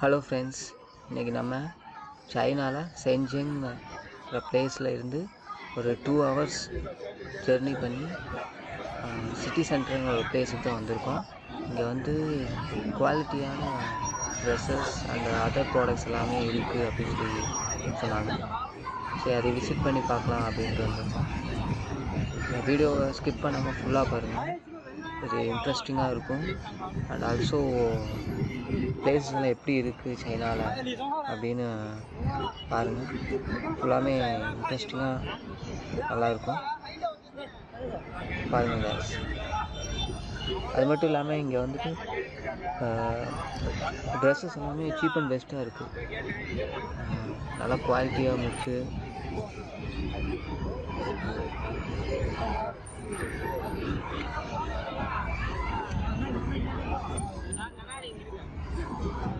Hello friends இன்றைக்கி நம்ம சைனாவில் சென்ஜிங் பிளேஸில் இருந்து ஒரு டூ ஹவர்ஸ் ஜெர்னி பண்ணி சிட்டி சென்டருங்கிற ஒரு பிளேஸுக்கு தான் வந்திருக்கோம். இங்கே வந்து குவாலிட்டியான ட்ரெஸ்ஸஸ் அண்ட் அதர் ப்ராடக்ட்ஸ் எல்லாமே இருக்குது அப்படின்னு சொல்லி சொன்னாங்க. சரி அதை விசிட் பண்ணி பார்க்கலாம் அப்படின்ட்டு வந்திருக்கோம். இந்த வீடியோவை ஸ்கிப் பண்ணாமல் ஃபுல்லாக பாருங்கள் இது இன்ட்ரெஸ்டிங்காக இருக்கும். அண்ட் ஆல்சோ பிளேஸ்லாம் எப்படி இருக்குது சைனாவில் அப்படின்னு பாருங்கள் ஃபுல்லாமே இன்ட்ரெஸ்டிங்காக நல்லாயிருக்கும் பாருங்கள் அது மட்டும் இல்லாமல் இங்கே வந்துட்டு ட்ரெஸ்ஸஸ் எல்லாமே சீப் அண்ட் பெஸ்ட்டாக இருக்குது நல்லா குவாலிட்டியாக இருக்குது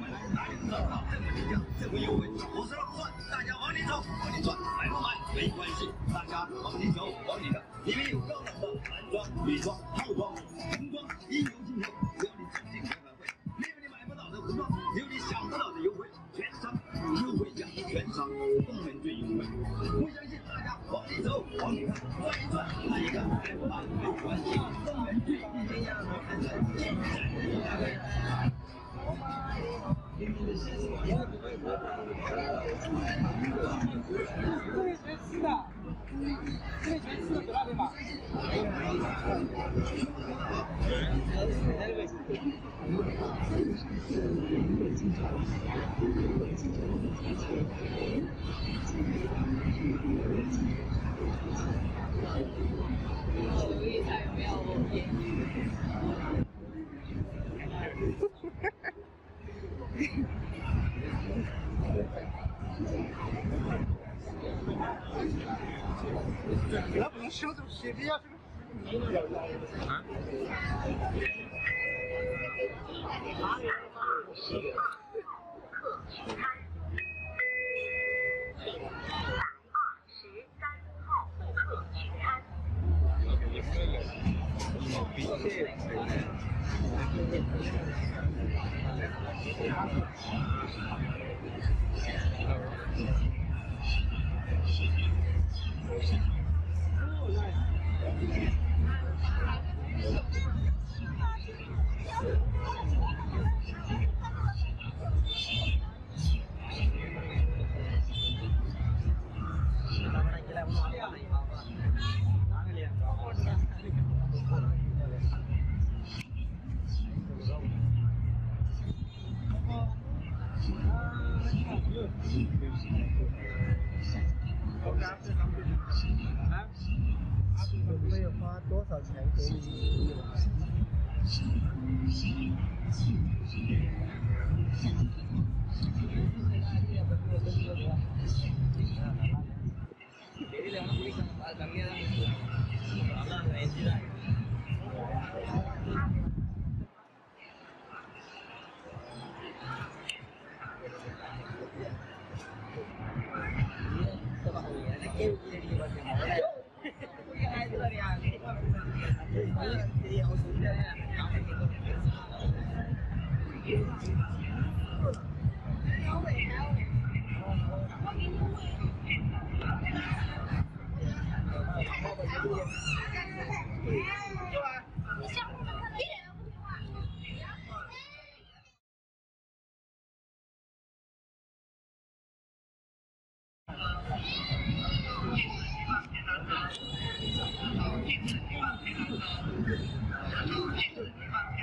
哪里能买到这么低价、这么优惠五十二不算，大家往里走，往里转，买不买没关系，大家往里走，往里的，里面有高档的男装、女装、套装、童装，应有尽有，只要你走进开晚会，没有你买不到的服装，只有你享不到的优惠，全场优惠价，全场东门最优惠，不相信大家往里走，往里看，转一转，哪一个买不买没关系，东门最低价，看看现在大概。这里全吃的，这里全吃的，不那边吧？那 不能修这么斜的呀，这 个。没有花多少钱给你？此处 禁止停放电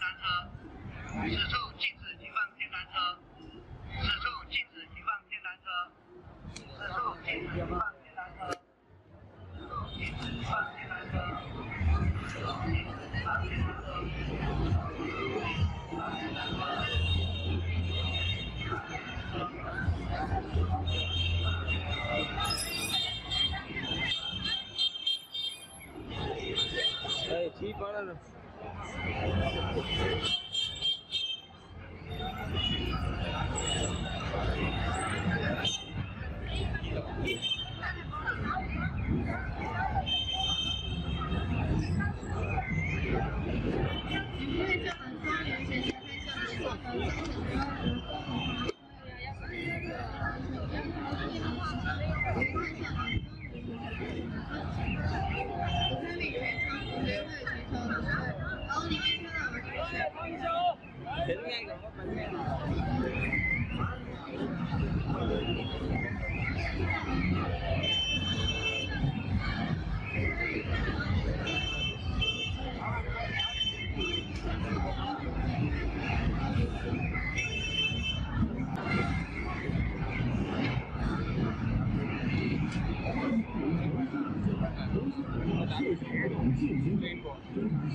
单车。此处禁止 Hey, keep. 欢迎装修，来听。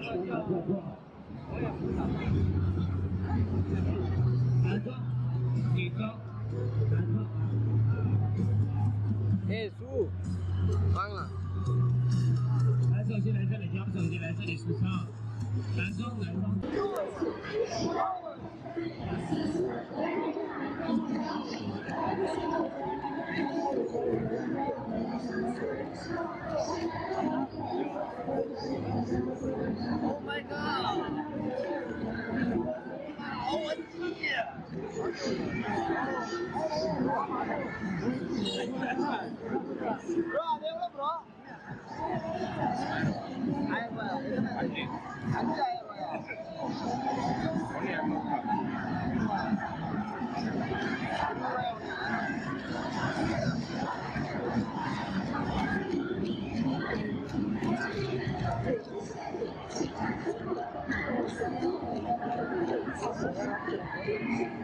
哎，叔，忘了。来，手机来这里挑，手机来这里试唱。男生，男生。Oh my god! Oh yeah! Bro, ada apa bro? Ayo, ayo.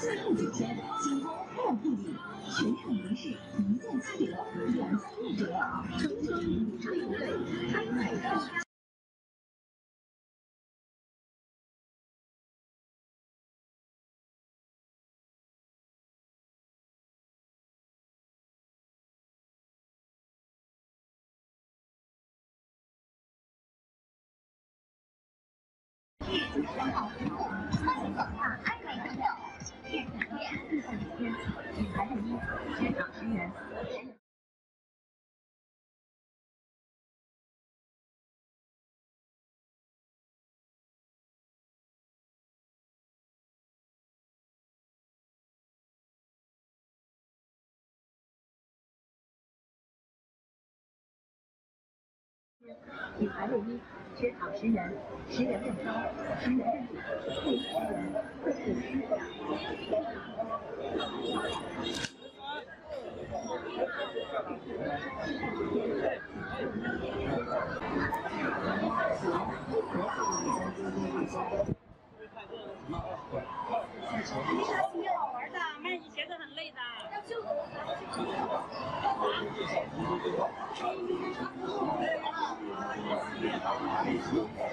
最后几天星光到付礼，全场仪式一件七折，两三一折，成双入对对，开买到。三号之后，欢迎广大爱美朋友亲眼体验日本天气，品牌内衣，全场十元。品牌内衣，缺场十元，十元面包，十元认领，内衣十元，裤子十元。介绍，